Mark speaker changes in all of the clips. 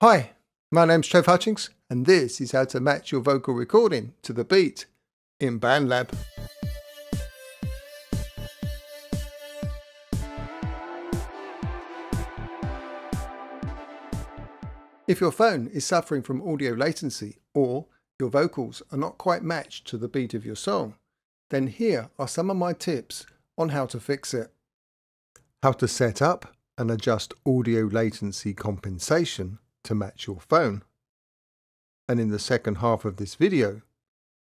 Speaker 1: Hi, my name's Trev Hutchings, and this is how to match your vocal recording to the beat in BandLab. If your phone is suffering from audio latency or your vocals are not quite matched to the beat of your song, then here are some of my tips on how to fix it. How to set up and adjust audio latency compensation to match your phone. And in the second half of this video,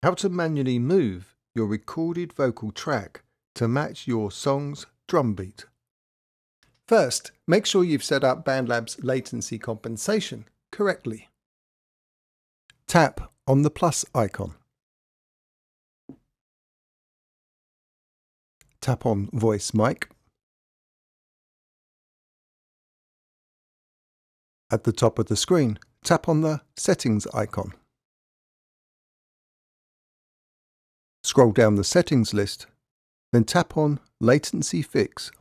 Speaker 1: how to manually move your recorded vocal track to match your song's drum beat. First, make sure you've set up BandLab's latency compensation correctly. Tap on the plus icon. Tap on Voice Mic. At the top of the screen, tap on the Settings icon. Scroll down the Settings list, then tap on Latency Fix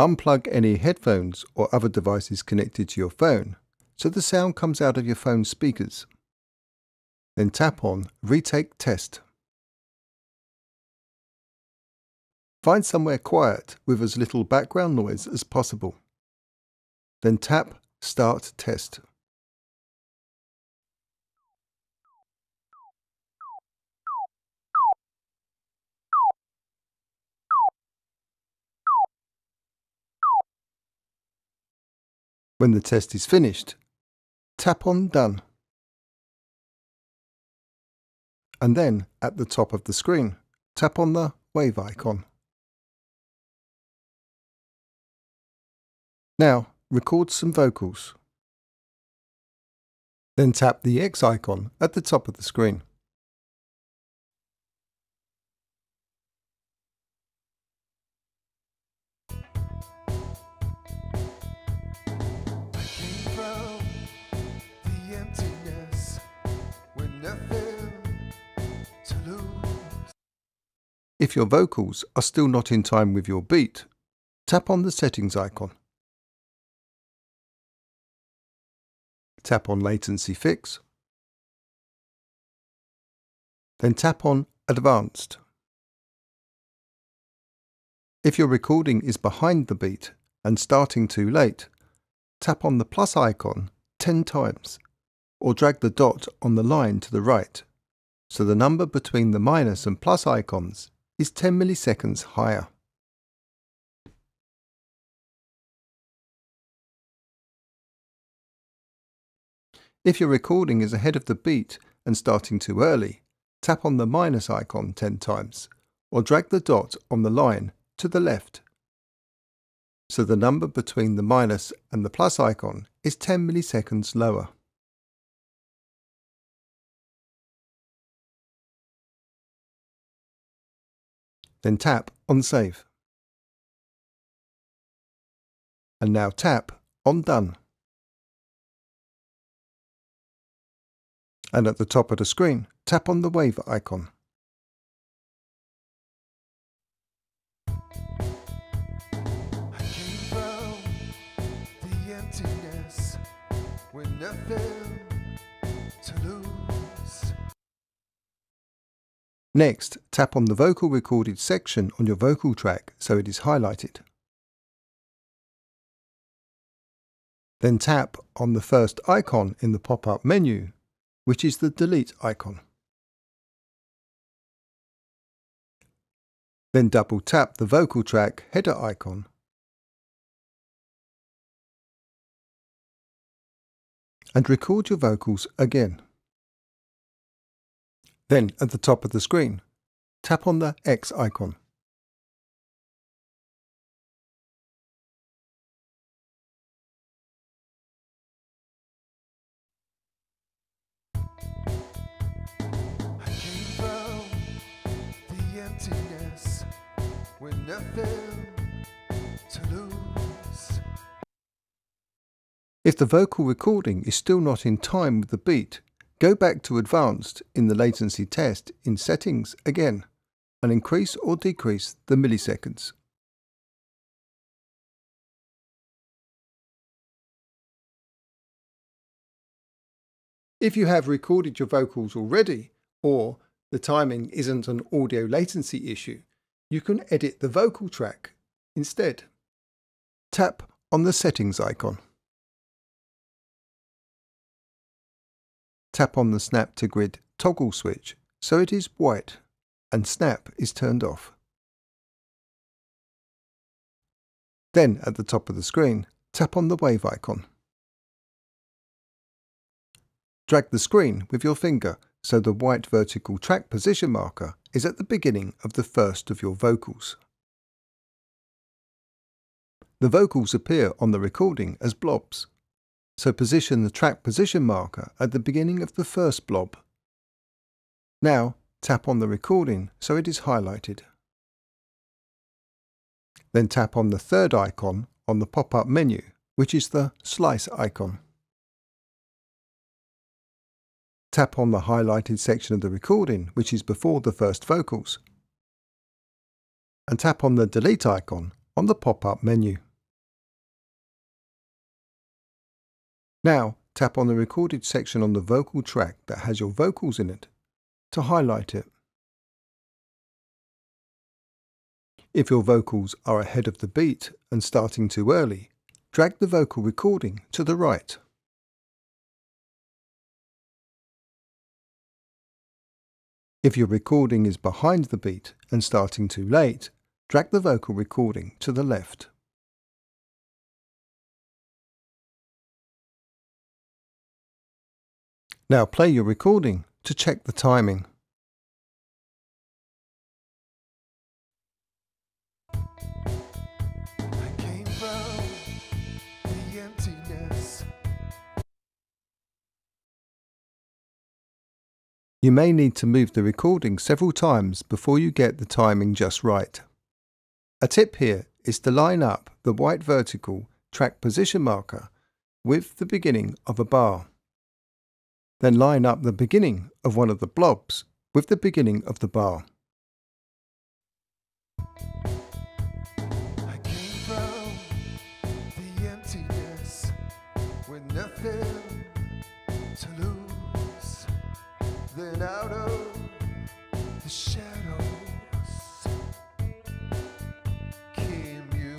Speaker 1: Unplug any headphones or other devices connected to your phone so the sound comes out of your phone speakers. Then tap on Retake Test. Find somewhere quiet with as little background noise as possible. Then tap Start Test. When the test is finished, tap on Done. And then, at the top of the screen, tap on the wave icon. Now, record some vocals. Then tap the X icon at the top of the screen. If your vocals are still not in time with your beat, tap on the settings icon. Tap on Latency Fix. Then tap on Advanced. If your recording is behind the beat and starting too late, tap on the plus icon 10 times or drag the dot on the line to the right so the number between the minus and plus icons is 10 milliseconds higher. If your recording is ahead of the beat and starting too early, tap on the minus icon 10 times, or drag the dot on the line to the left. So the number between the minus and the plus icon is 10 milliseconds lower. then tap on Save. And now tap on Done. And at the top of the screen, tap on the wave icon. Next, tap on the vocal recorded section on your vocal track so it is highlighted. Then tap on the first icon in the pop-up menu, which is the delete icon. Then double tap the vocal track header icon. And record your vocals again. Then, at the top of the screen, tap on the X icon. emptiness with nothing to lose. If the vocal recording is still not in time with the beat, go back to Advanced in the latency test in Settings again and increase or decrease the milliseconds. If you have recorded your vocals already, or the timing isn't an audio latency issue, you can edit the vocal track instead. Tap on the settings icon. Tap on the snap to grid toggle switch so it is white and snap is turned off. Then at the top of the screen, tap on the wave icon. Drag the screen with your finger so the white vertical track position marker is at the beginning of the first of your vocals. The vocals appear on the recording as blobs, so position the track position marker at the beginning of the first blob. Now tap on the recording so it is highlighted. Then tap on the third icon on the pop-up menu, which is the slice icon. Tap on the highlighted section of the recording, which is before the first vocals. And tap on the delete icon on the pop-up menu. Now tap on the recorded section on the vocal track that has your vocals in it to highlight it. If your vocals are ahead of the beat and starting too early, drag the vocal recording to the right. If your recording is behind the beat and starting too late, drag the vocal recording to the left. Now play your recording to check the timing. You may need to move the recording several times before you get the timing just right. A tip here is to line up the white vertical track position marker with the beginning of a bar. Then line up the beginning of one of the blobs with the beginning of the bar. Out of the shadows came you.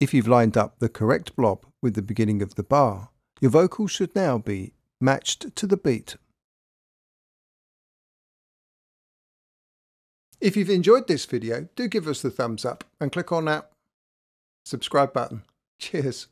Speaker 1: If you've lined up the correct blob with the beginning of the bar, your vocals should now be matched to the beat. If you've enjoyed this video, do give us the thumbs up and click on that subscribe button. Cheers.